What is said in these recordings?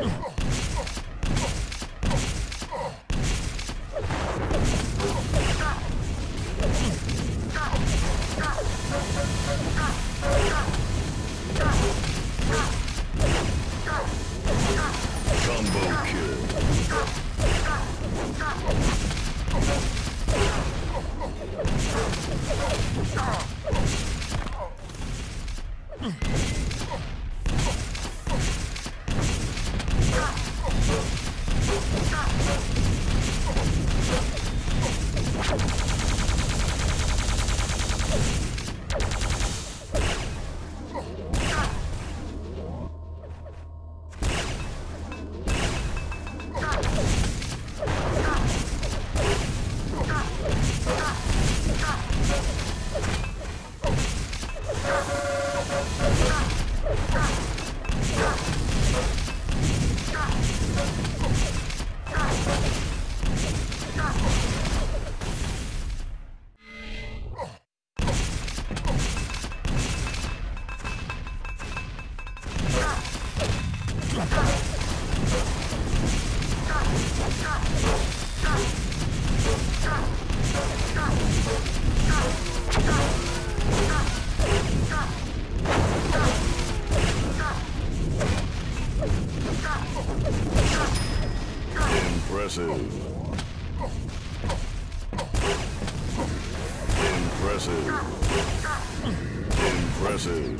Ugh. Impressive. Impressive. Impressive.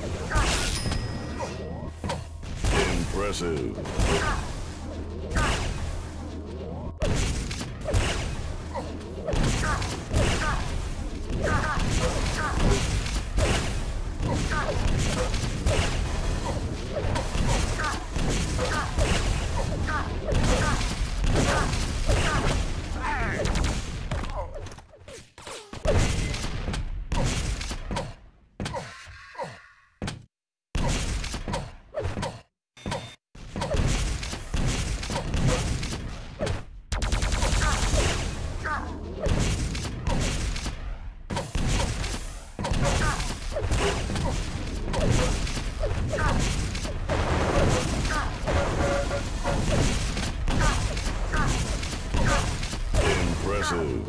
Impressive. Impressive.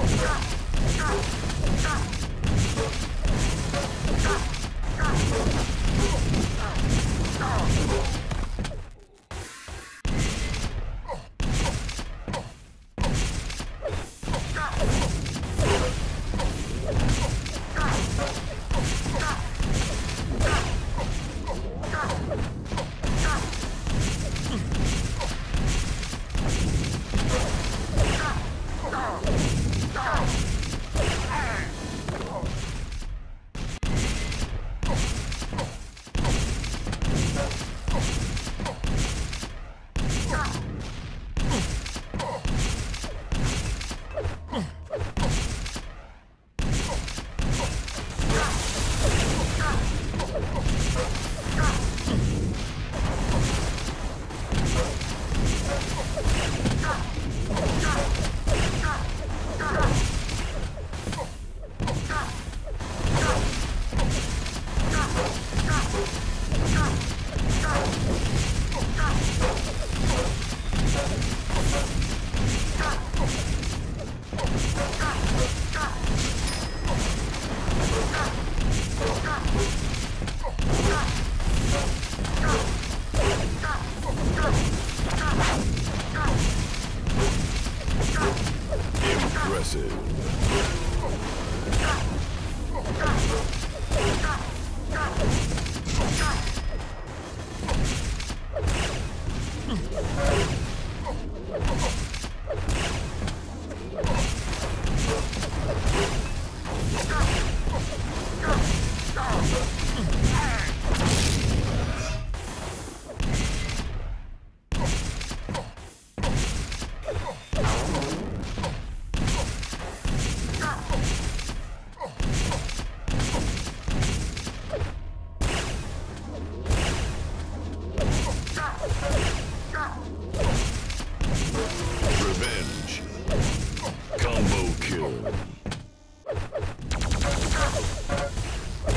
Oh!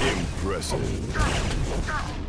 Impressive.